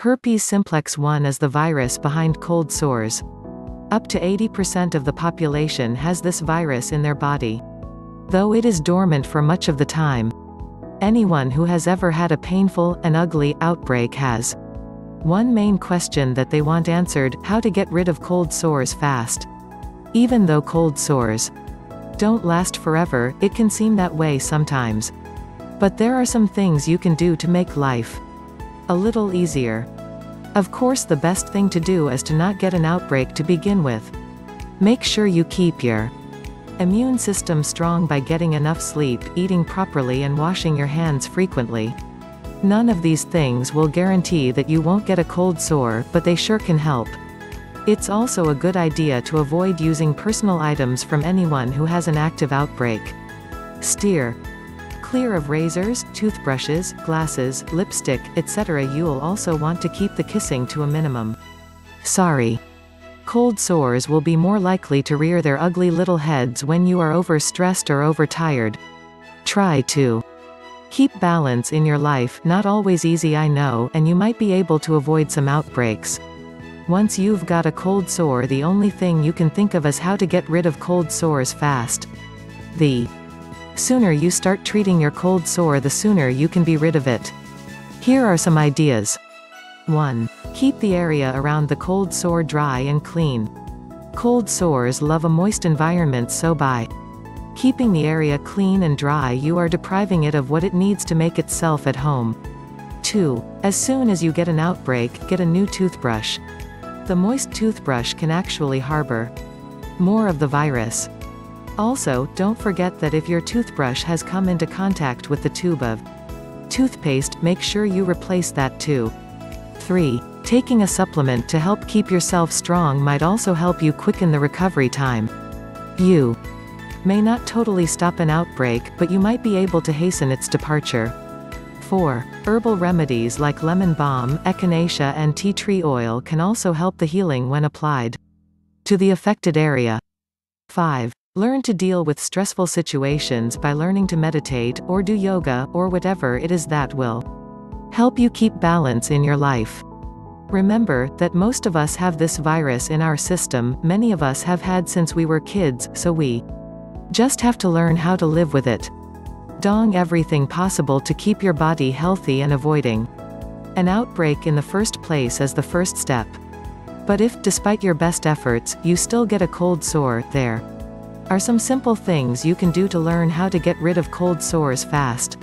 Herpes simplex 1 is the virus behind cold sores. Up to 80% of the population has this virus in their body. Though it is dormant for much of the time. Anyone who has ever had a painful and ugly outbreak has. One main question that they want answered, how to get rid of cold sores fast. Even though cold sores don't last forever, it can seem that way sometimes. But there are some things you can do to make life a little easier. Of course the best thing to do is to not get an outbreak to begin with. Make sure you keep your immune system strong by getting enough sleep, eating properly and washing your hands frequently. None of these things will guarantee that you won't get a cold sore, but they sure can help. It's also a good idea to avoid using personal items from anyone who has an active outbreak. Steer clear of razors, toothbrushes, glasses, lipstick, etc. You'll also want to keep the kissing to a minimum. Sorry. Cold sores will be more likely to rear their ugly little heads when you are overstressed or overtired. Try to keep balance in your life, not always easy I know, and you might be able to avoid some outbreaks. Once you've got a cold sore the only thing you can think of is how to get rid of cold sores fast. The Sooner you start treating your cold sore the sooner you can be rid of it. Here are some ideas. 1. Keep the area around the cold sore dry and clean. Cold sores love a moist environment so by keeping the area clean and dry you are depriving it of what it needs to make itself at home. 2. As soon as you get an outbreak, get a new toothbrush. The moist toothbrush can actually harbor more of the virus. Also, don't forget that if your toothbrush has come into contact with the tube of toothpaste, make sure you replace that too. 3. Taking a supplement to help keep yourself strong might also help you quicken the recovery time. You may not totally stop an outbreak, but you might be able to hasten its departure. 4. Herbal remedies like lemon balm, echinacea and tea tree oil can also help the healing when applied to the affected area. 5. Learn to deal with stressful situations by learning to meditate, or do yoga, or whatever it is that will help you keep balance in your life. Remember, that most of us have this virus in our system, many of us have had since we were kids, so we just have to learn how to live with it. Dong everything possible to keep your body healthy and avoiding an outbreak in the first place is the first step. But if, despite your best efforts, you still get a cold sore, there are some simple things you can do to learn how to get rid of cold sores fast.